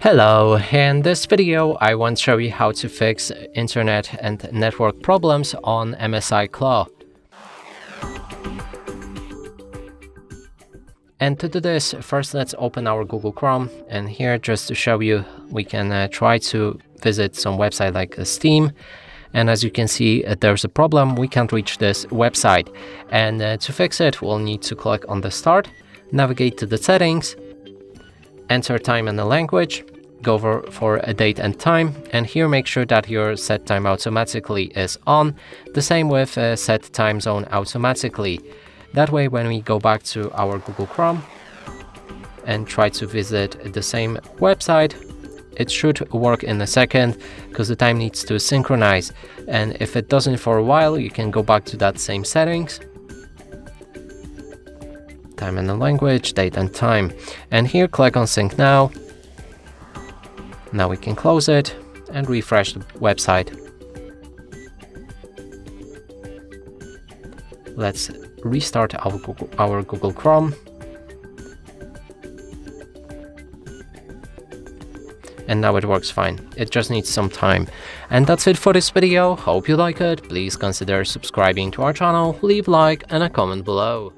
Hello, in this video I want to show you how to fix internet and network problems on MSI Claw. And to do this, first let's open our Google Chrome. And here just to show you we can uh, try to visit some website like uh, Steam. And as you can see uh, there's a problem. We can't reach this website. And uh, to fix it we'll need to click on the start navigate to the settings enter time and the language, go over for a date and time, and here make sure that your set time automatically is on. The same with uh, set time zone automatically. That way when we go back to our Google Chrome and try to visit the same website, it should work in a second because the time needs to synchronize and if it doesn't for a while you can go back to that same settings time and the language, date and time. And here click on sync now. Now we can close it and refresh the website. Let's restart our Google, our Google Chrome. and now it works fine. It just needs some time. And that's it for this video, hope you like it, please consider subscribing to our channel, leave like and a comment below.